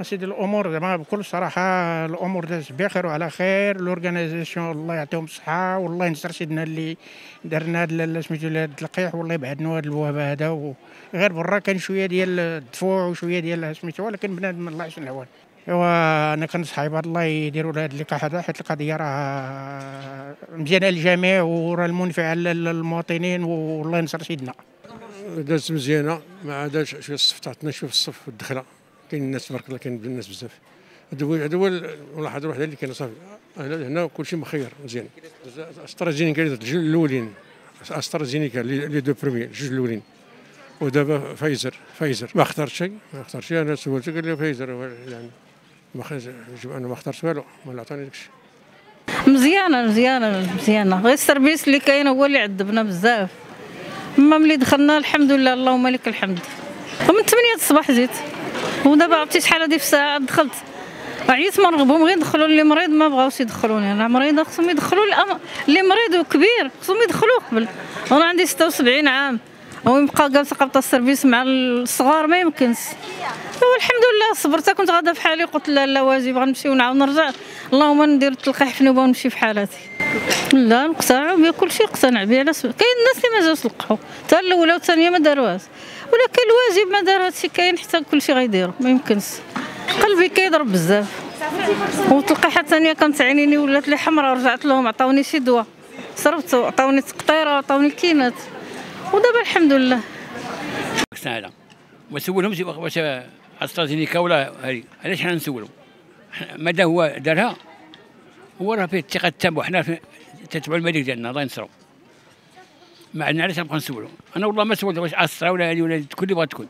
اسيدي الأمور زعما بكل صراحة الأمور دازت بخير وعلى خير. ال organisation الله يعطيهم الصحة والله ينصر سيدنا اللي درنا هذا سميتو هذا التلقيح والله يبعدنا هذا الوباء هذا. غير برا كان شوية ديال الدفوع وشوية ديال سميتو ولكن بنادم الله يحسن العون. أيوا أنا كنصح عباد الله يديروا هذا اللقاح هذا حيت القضية راه مزيانة للجميع وراه المنفعة للمواطنين والله ينصر سيدنا. دازت مزيانة ما عاداش شوية الصف تعطينا شوية في الصف الدخله كاين الناس تبارك الله كاين الناس بزاف. هذا هو هو الملاحظه الوحيده اللي كاينة صافي. هنا كلشي مخير مزيان. استرازينيكا الجوج الأولين أسترازينيكا les deux premiers الجوج الأولين. ودابا فايزر فايزر. ما اخترت شيء ما اخترت شيء. أنا سولته قال لي فايزر يعني ما أنا ما اخترت والو ما عطاني داكشي مزيانة مزيانة مزيانة. غير ال service اللي كاين هو اللي عذبنا بزاف. أما ملي دخلنا الحمد لله اللهم لك الحمد. ومن 8 الصباح زيت. ودابا عرفتي شحال هادي في ساعه دخلت. عييت ما نرغبهم غير يدخلوا اللي مريض ما بغاوش يدخلوني. أنا مريضة خصهم يدخلوا اللي مريض وكبير خصهم يدخلوه قبل. أنا عندي 76 عام. ويبقى جالسة قابطه السيرفيس مع الصغار ما يمكنش. والحمد لله صبرت. كنت غادا في حالي قلت لا لا واجب غنمشي ونعاود نرجع. اللهم ندير التلقيح في نوبة ونمشي في حالاتي. لا نقتنع بها كل شيء اقتنع به كاين الناس اللي ما جاوش لقحوا حتى الأولى والثانية ما داروهاش. ولكن الواجب ما دار هادشي كاين حتى كل شيء غيديروا ما يمكنش. قلبي كيضرب بزاف. والتلقيحه الثانية كانت عينيني ولات لي حمراء رجعت لهم عطاوني شي دواء. صرفتو عطاوني تقطيرة عطاوني كينات. ودابا الحمد لله. هذا ما سولهمش واش أسترازينيكا ولا هذه. علاش حنا نسولو ماذا هو دارها؟ هو راه فيه الثقة التامة وحنا تتبع الملك ديالنا الله ينصرو. ما عندنا علاش نبقى نسولو. أنا والله ما سولت واش اسرى ولا هذه ولا تكون اللي بغات تكون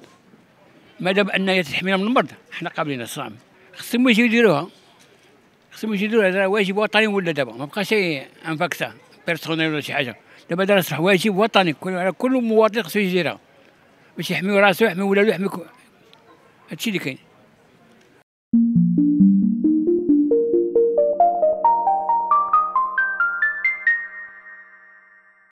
ما دام أنها تحمينا من المرض حنا قابلين الصعب خصهم يجيو يديروها. خصهم يجيو يديروها هذا واجب وطني ولا دابا؟ ما بقاش un vaccin personnel ولا شي حاجة. دابا دار اصبح واجب وطني كل كل مواطن خصو يديرها. باش يحمي راسو يحمي ولادو يحمي هادشي اللي كاين.